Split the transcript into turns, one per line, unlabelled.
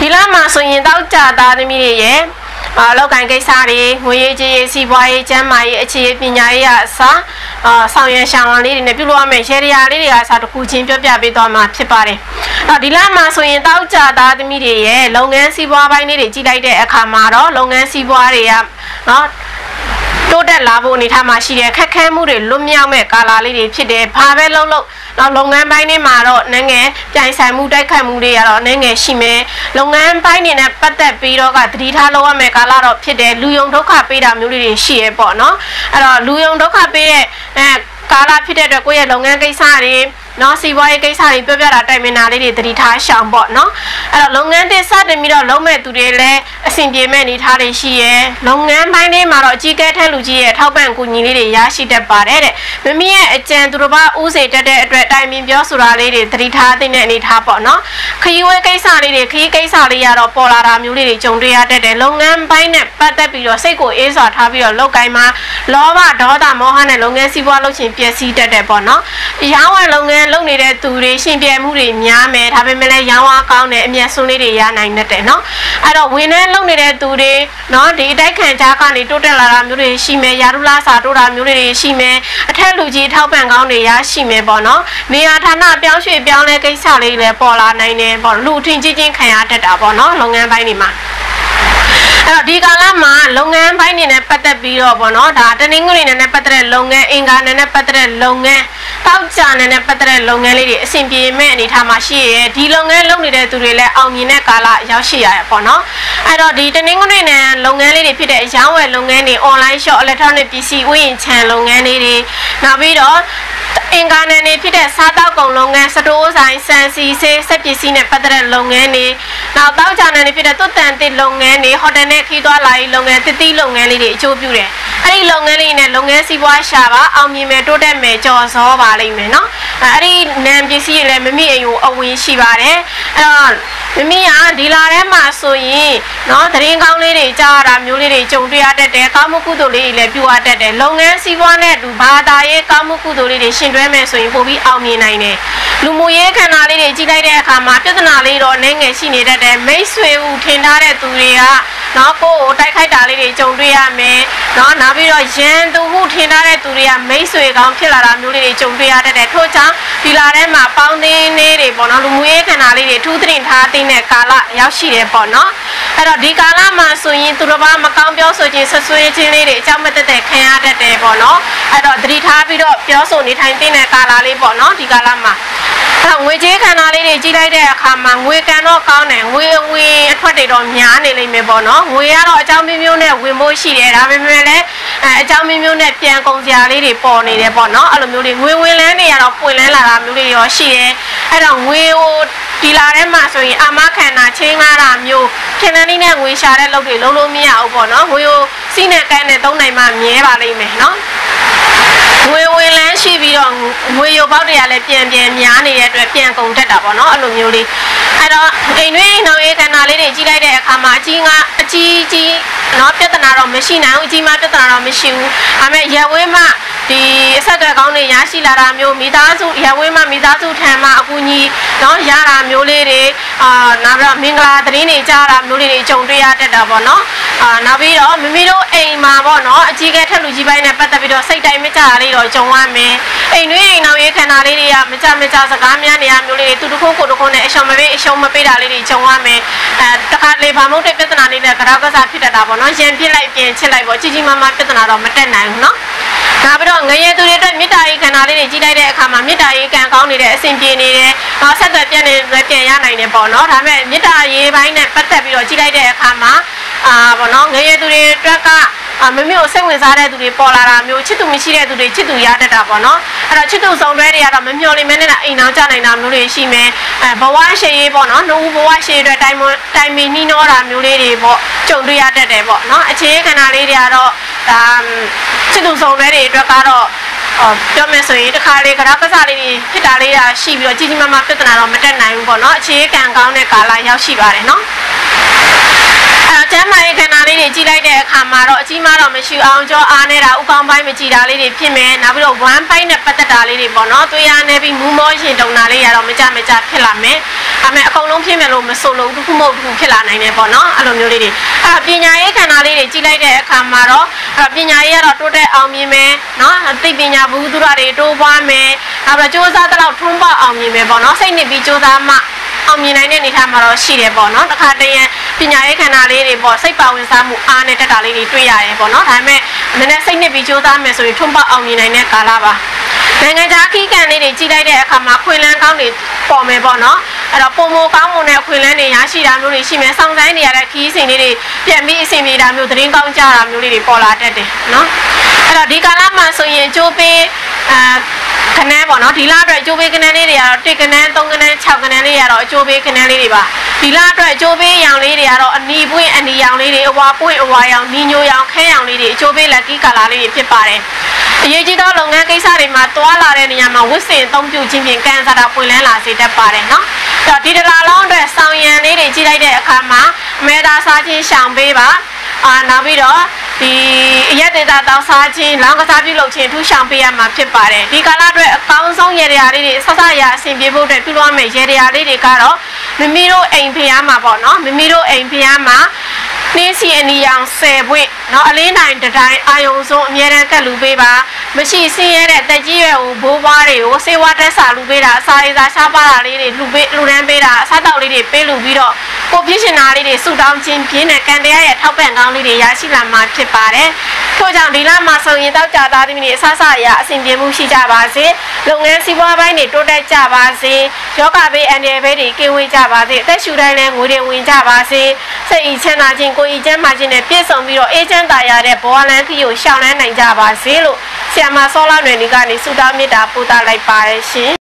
ဒီလမှာဆိုရင်တောက်ကြသားသမီးတွေရဲ့အာလောက်ကန်ကိစ္စတွေငွေရေးကြေးရေးစီးပွားရေးကျန်းမာရေးအခြေရေးပညာရေးအစအာဆောင်ရွက်ရှောင်လန်းလေးတွေနဲ့ပြုလုပ်ရမယ်ရေရရာလေးတွေအစားတစ်ခုချင်းပြောပြပေးသွားမှာဖြစ်ပါတယ်။အော်ဒီလမှာဆိုရင်တောက်ကြသားသမီးတွေရဲ့လုပ်ငန်းစီးပွားပိုင်းလေးတွေကြီးလိုက်တဲ့အခါမှာတော့လုပ်ငန်းစီးပွားတွေကနော် တိုးတက်လာဖို့အနေထားမှာရှိတဲ့ခက်ခဲမှုတွေလွတ်မြောက်မဲ့ကာလာလေးတွေဖြစ်တယ်။ဘာပဲလုပ်လို့တော့လုပ်ငန်းပိုင်းတွေမှာတော့နည်းငယ်ပြိုင်ဆိုင်မှုတိုက်ခိုက်မှုတွေကတော့နည်းငယ်ရှိမယ်။လုပ်ငန်းပိုင်းတွေနဲ့ပတ်သက်ပြီးတော့ကသတိထားလုပ်ရမယ့်ကာလတော့ဖြစ်တယ်။လူယုံဒုက္ခပေးတာမျိုးလေးတွေရှိရဲ့ပေါ့နော်။အဲ့တော့လူယုံဒုက္ခပေးတဲ့အဲကာလဖြစ်တဲ့အတွက်ကိုယ့်ရဲ့လုပ်ငန်းကိစ္စတွေ နော်စီးပွားရေးကိစ္စတွေပြောပြတာတိုင်ပင်တာလေးတွေသတိထားရှောင်ပေါ့နော်အဲ့တော့လုပ်ငန်းတစ်စတင်ပြီးတော့လုံးမဲ့သူတွေလည်းအဆင်ပြေမဲ့အနေထားတွေရှိရဲလုပ်ငန်းပိုင်းလေးမှာတော့အကြီးကဲထဲလူကြီးရဲ့ထောက်ပံ့ကူညီလေးတွေရရှိတတ်ပါတယ်တဲ့မမီရဲ့အကြံသူတစ်ပါးဦးစေတက်တဲ့အတွက်တိုင်ပင်ပြောဆိုတာလေးတွေသတိထားသင့်တဲ့အနေထားပေါ့နော်ခရီးဝဲကိစ္စလေးတွေခရီးကိစ္စလေးရတော့ပေါ်လာတာမျိုးလေးတွေကြုံတွေ့ရတတ်တယ်လုပ်ငန်းပိုင်းနဲ့ပတ်သက်ပြီးတော့စိတ်ကိုအေးစွာထားပြီးတော့လုပ်ကိုင်းမှာလောဘဒေါသမောဟနဲ့လုပ်ငန်းစီးပွားလုပ်ချင်ပျက်စီးတတ်တယ်ပေါ့နော်ရောင်းဝယ်လုပ်ငန်းလုပ်နေတဲ့သူတွေရှင်ပြဲမှုတွေများမယ်ဒါပေမဲ့လည်းရောင်းအားကောင်းတဲ့အမျက်စွန်းလေးတွေရနိုင်တတ်တယ်နော်အဲ့တော့ဝင်နှန်းလုပ်နေတဲ့သူတွေနော်ဒီအတိုက်ခံကြားကနေတိုးတက်လာတာမျိုးတွေရှိမယ်ယာရုလာစာတိုးတာမျိုးတွေရှိမယ်အထက်လူကြီးထောက်ပံ့ကောင်းတွေရရှိမယ်ပေါ့နော်နေရာဌာနပြောင်းရွှေ့ပြောင်းလဲကိစ္စလေးလည်းပေါ်လာနိုင်တယ်ပေါ့လူထင်ချင်းချင်းခံရတတ်တာပေါ့နော်လုပ်ငန်းပိုင်းတွေမှာ အဲ့တော့ဒီကာလမှာလုပ်ငန်းပိုင်းတွေနဲ့ပတ်သက်ပြီးတော့ဗောနော်ဒါတနင်္ဂနွေနဲ့ပတ်သက်တဲ့လုပ်ငန်းအင်္ဂါနဲ့ပတ်သက်တဲ့လုပ်ငန်းတောက်ကြနဲ့ပတ်သက်တဲ့လုပ်ငန်းလေးတွေအဆင်ပြေမဲ့အနေထားမှာရှိရဲဒီလုပ်ငန်းလုပ်နေတဲ့သူတွေလည်းအောင်မြင်တဲ့ကာလရောက်ရှိရရပေါ့နော်အဲ့တော့ဒီတနင်္ဂနွေနဲ့လုပ်ငန်းလေးတွေဖြစ်တဲ့အရောင်းဝယ်လုပ်ငန်းတွေ online shop electronic ပစ္စည်းဥယျာဉ်ခြံလုပ်ငန်းလေးတွေနောက်ပြီးတော့ အင်္ဂါနယ်နေဖြစ်တဲ့စားတောက်ကုန်လုပ်ငန်းစတိုးဆိုင်စံစီဆေးစက်ပစ္စည်းနဲ့ပတ်သက်တဲ့လုပ်ငန်းတွေနောက်တောက်ကြနယ်နေဖြစ်တဲ့သွတ်တန်တစ်လုပ်ငန်းတွေဟိုတယ်နဲ့ခီးသွားလာရေးလုပ်ငန်းတတိလုပ်ငန်းလေးတွေအကျိုးပြုတယ် အဲ့ဒီလုပ်ငန်းလေးနဲ့လုပ်ငန်းစီးပွားရှာပါအောင်မြင်မယ်တိုးတက်မယ်ကြော်စောပါလိမ့်မယ်နော်အဲ့ဒီနံပစ္စည်းတွေလည်းမမိအိမ်ကိုအဝင်ရှိပါတယ်အဲ့တော့မမိကဒီလာထဲမှာဆိုရင်နော်သတင်းကောင်းလေးတွေကြားရတာမျိုးလေးတွေကြုံတွေ့ရတတ်တယ်ကောင်းမှုကုသိုလ်လေးတွေလည်းပြုရတတ်တယ်လုပ်ငန်းစီးပွားနဲ့အတူဘာသာရေးကောင်းမှုကုသိုလ်လေးတွေရှင်တွဲမယ်ဆိုရင်ပိုပြီးအောင်မြင်နိုင်တယ်လူမှုရေးခန္ဓာလေးတွေကြီးလိုက်တဲ့အခါမှာပြဿနာလေးတော့အနေငယ်ရှိနေတတ်တယ်မိတ်ဆွေဦးထင်ထားတဲ့သူတွေက နော်ကိုယ်ကိုတိုက်ခိုက်တာလေးတွေကြုံတွေ့ရမယ်နော်နောက်ပြီးတော့ရန်သူမှုထင်ထားတဲ့သူတွေကမိတ်ဆွေကောင်းဖြစ်လာတာမျိုးလေးတွေကြုံတွေ့ရတတ်တယ်ထို့ကြောင့်ဒီလာထဲမှာပေါင်းသင်းလေးတွေပေါ့နော်လူမှုရေးခန္ဓာလေးတွေထူးထင်ထားတဲ့ကာလရောက်ရှိတယ်ပေါ့နော်အဲ့တော့ဒီကာလမှာဆိုရင်သူတို့ဘာမကောင်း ပြောဆိုခြင်းဆွဆွေးခြင်းလေးတွေအကြောင်းမတက်တဲ့ခံရတတ်တယ်ပေါ့နော်အဲ့တော့သတိထားပြီးတော့ပြောဆိုနေထိုင်တဲ့ကာလလေးပေါ့နော်ဒီကာလမှာအဲ့တော့ငွေကြေးခန္ဓာလေးတွေကြီးလိုက်တဲ့အခါမှာငွေကန်တော့ကောင်းတယ်ငွေဝင်အထွက်တွေတော့များနေလိမ့်မယ်ပေါ့နော်ငွေကတော့အကြောင်းမျိုးမျိုးနဲ့ဝင်ဖို့ရှိတယ်ဒါပေမဲ့လည်းအဲအကြောင်းမျိုးမျိုးနဲ့ပြန်ကုန်စရာလေးတွေပေါ်နေတယ်ပေါ့နော်အဲ့လိုမျိုးတွေငွေဝင်လန်းနေရတော့ပွင့်လန်းလာတာမျိုးတွေရောရှိတယ်အဲ့တော့ငွေကိုဒီလာထဲမှာဆိုရင်အာမခန္ဓာချင်းကားတာ မျိုးခင်တန်းလေးနဲ့ငွေရှာတဲ့လုပ်တွေလုံးလုံးမရဘူးပေါ့နော်ငွေကိုစီးနဲ့ကန်းနဲ့သုံးနိုင်မှမြဲပါလိမ့်မယ်နော်ငွေဝင်လန်းရှိပြီးတော့ငွေရုပ်ပေါက်တွေကလည်းပြန်ပြန်များနေတဲ့အတွက်ပြန်ကုန်တတ်တာပေါ့နော်အဲ့လိုမျိုးလေးအဲ့တော့အိမ်တွင်းနှောင်ရေးခန္ဓာလေးတွေကြီးလိုက်တဲ့အခါမှာအကြီးကအကြီးကြီးနော်ပြဿနာတော့မရှိနိုင်ဘူးအကြီးမှပြဿနာတော့မရှိဘူးဒါပေမဲ့ရဝင်းမှ ဒီအဆက်အသွယ်ကောင်းတွေရရှိလာတာမျိုးမိသားစုရဝင်းမှမိသားစုထံမှအကူအညီနော်ရတာမျိုးလေးတွေအာနောက်ပြီးတော့မင်္ဂလာသတင်းတွေကြားတာမျိုးလေးတွေကြုံတွေ့ရတတ်တာပေါ့နော်အာနောက်ပြီးတော့မိမိတို့အိမ်မှာပေါ့နော်အကြီးကဲထက်လူကြီးပိုင်းနဲ့ပတ်သက်ပြီးတော့စိတ်တိုင်းမကြတာလေးတော့ကြုံရမယ်အိမ်တွင်းအိမ်နောက်ရေးခန္ဓာလေးတွေကမကြမကြစကားများနေရမျိုးလေးတွေသူတခုကိုတခုနဲ့အရှုံမပေးအရှုံမပေးတာလေးတွေကြုံရမယ်အဲတခါလေဘာမဟုတ်တဲ့ပြဿနာလေးနဲ့ကရောက်ကစားဖြစ်တတ်တာပေါ့နော်ရန်ပြစ်လိုက်ပြင်ချစ်လိုက်ပေါ့ကြီးကြီးမားမားပြဿနာတော့မတက်နိုင်ဘူးနော် ဒါပြီးတော့ငရဲသူတွေအတွက်မေတ္တာရေးခန္ဓာလေးတွေကြီးလိုက်တဲ့အခါမှာမေတ္တာရေးကံကောင်းနေတဲ့အစဉ်ပြေနေတယ်။နောက်ဆက်သွယ်ပြတ်နေလည်းပြန်ရနိုင်တယ်ပေါ့နော်။ဒါပေမဲ့မေတ္တာရေးပိုင်းနဲ့ပတ်သက်ပြီးတော့ကြီးလိုက်တဲ့အခါမှာအာပေါ့နော်ငရဲသူတွေအတွက်က အာမမေကိုစိတ်ဝင်စားတဲ့သူတွေပေါ်လာတာမျိုးချစ်သူမရှိတဲ့သူတွေချစ်သူရတတ်တာပေါ့နော်အဲ့တော့ချစ်သူဆောင်တွဲတွေကတော့မမျှော်လင့်မဲနဲ့အိမ်အောင်ကြနိုင်တာမျိုးတွေရှိမယ်အဲဘဝရှည်ရေးပေါ့နော်နှုတ်ဘဝရှည်အတွက်တိုင်တိုင်မီနှီးနှောတာမျိုးလေးတွေပေါ့ကြုံတွေ့ရတတ်တယ်ပေါ့နော်အခြေခန္ဓာလေးတွေကတော့ဒါချစ်သူဆောင်တွဲတွေအတွက်ကတော့အော်ပြောမယ်ဆိုရင်တခါလေကရာကစားလေးတွေဖြစ်တာလေးတာရှိပြီးတော့ကြီးကြီးမားမားပြဿနာတော့မတက်နိုင်ဘူးပေါ့နော်အခြေခံကောင်းတဲ့ကာလရောက်ရှိပါတယ်နော်အဲတော့ကျမ်းမာရေးခန္ဓာလေး တွေကြီးလိုက်တဲ့အခါမှာတော့အကြီးမားတော့မရှိအောင်ကြောအားနေတာဥကောင်းပိုင်းမကြည်တာလေးတွေဖြစ်မယ်နောက်ပြီးတော့ဝမ်းပိုင်းနဲ့ပတ်သက်တာလေးတွေပေါ့နော်သွေးရနေပြီးမူးမောရှင်တုံတာလေးရတော့မကြမကြဖြစ်လာမယ်အမေအကုန်လုံးဖြစ်မယ်လို့မဆိုလို့တစ်ခုမဟုတ်တစ်ခုဖြစ်လာနိုင်တယ်ပေါ့နော်အဲ့လိုမျိုးလေးတွေအဲ့ပညာရေးခန္ဓာလေးတွေကြီးလိုက်တဲ့အခါမှာတော့အဲ့ပညာရေးကတော့တိုးတက်အောင်မြင်မယ်နော်သိပညာဘူးသူရတွေတိုးပွားမယ်နောက်ပြီးတော့စူးစမ်းတဲ့လောက်ထုံးပေါအောင်မြင်မယ်ပေါ့နော်စိတ်နှစ်ပြီးစူးစမ်းမှ အောင်မြင်နိုင်တဲ့အနေအထားမှာတော့ရှိတယ်ပေါ့နော်တခါတည်းရပညာရေးခန္ဓာလေးတွေပေါ့စိတ်ပါဝင်စားမှုအားနဲ့တက်တာလေးတွေတွေ့ရတယ်ပေါ့နော်ဒါပေမဲ့နည်းနည်းစိတ်နှစ်ပြီးစူးစမ်းမယ်ဆိုရင်ထုံးပေါအောင်မြင်နိုင်တဲ့ကာလပါနိုင်ငံခြားခီးကန်လေးတွေကြီးလိုက်တဲ့အခါမှာခွေလန်းကောင်းတွေပေါ်မယ်ပေါ့နော်အဲ့တော့ပုံမကောင်းမွန်တဲ့ခွေလန်းတွေရရှိတာမျိုးတွေရှိမယ်စောင့်ဆိုင်နေရတဲ့ခီးစဉ်လေးတွေပြန်ပြီးအဆင်ပြေတာမျိုးသတင်းကောင်းကြတာမျိုးလေးတွေပေါ်လာတတ်တယ်နော်အဲ့တော့ဒီကာလမှာဆိုရင်ကြိုးပေးအာ ခနန်းပေါ့နော်ဒီလအတွက်အကျိုးပေးခနန်းလေးတွေကတော့1ခနန်း3ခနန်း6ခနန်းလေးတွေကတော့အကျိုးပေးခနန်းလေးတွေပါဒီလအတွက်အကျိုးပေးရောင်လေးတွေကတော့အနီပွင့်အနီရောင်လေးတွေအဝါပွင့်အဝါရောင်နီညိုရောင်ခဲရောင်လေးတွေအကျိုးပေးလက်ကီကာလာလေးတွေဖြစ်ပါတယ်အရေးကြီးသောလုပ်ငန်းကိစ္စတွေမှာတွာလာတဲ့နေရာမှာဝစ်စင်အသုံးပြုခြင်းဖြင့်ကန်ဆာတာပွင့်လန်းလာစေတတ်ပါတယ်နော်အဲ့တော့ဒီတလာလုံးအတွက်ဆောင်းရံလေးတွေကြီးလိုက်တဲ့အခါမှာအမဲသားစားခြင်းရှောင်ပေးပါ အာနောက်ပြီးတော့ဒီအရက်ဒေတာတောင်းစားခြင်းလောင်းကစားပြုလုပ်ခြင်းထူးရှောင်ပေးရမှာဖြစ်ပါတယ်ဒီကာလအတွက်အကောင်းဆုံးရေရာလေးတွေဆက်ဆက်ရအဆင်ပြေဖို့အတွက်ပြုလုပ်မယ့်ရေရာလေးတွေကတော့မိမိတို့အိမ်ဖျားမှာပေါ့နော်မိမိတို့အိမ်ဖျားမှာနှင်းစီအနီရောင်10ပွင့် နော်အလင်းတိုင်းတတိုင်းအာယုံဆုံးအမြဲတမ်းကတ်လူပေးပါမရှိဆင်းရဲတဲ့တက်ကြီးရွယ်ကိုဘိုးဘွားတွေကိုစေဝါတက်စာလူပေးတာအစာရေစာရှားပါတာလေးတွေလူပေးလူတန်းပေးတာအစားတောက်လေးတွေပေးလူပြီးတော့ကိုပြည့်ရှင်သားလေးတွေဆုတောင်းခြင်းပြင်းတဲ့ကံတရားရဲ့ထောက်ပံ့ကောင်းလေးတွေရရှိလာမှာဖြစ်ပါတယ်ထို့ကြောင့်ဒီလမှာဆိုရင်တောက်ကြသားသမီးတွေအဆအဆအရာအဆင်ပြေမှုရှိကြပါစေလုပ်ငန်းစီးပွားပိုင်းတွေတိုးတက်ကြပါစေယောဂဘေးအန္တရာယ်ဘေးတွေကင်းဝေးကြပါစေအသက်ရှူတိုင်းလည်းငွေတွေဝင်ကြပါစေစိတ်ဤချမ်းသာခြင်းကိုယ်ဤချမ်းသာခြင်းနဲ့ပြည့်စုံပြီးတော့အေးချမ်းသာရတဲ့ဘဝလန်းခီကိုရှောင်လန်းနိုင်ကြပါစေလို့ဆရာမစောလာနယ်ဒီကနေဆုတောင်းမေတ္တာပို့သလိုက်ပါရရှင်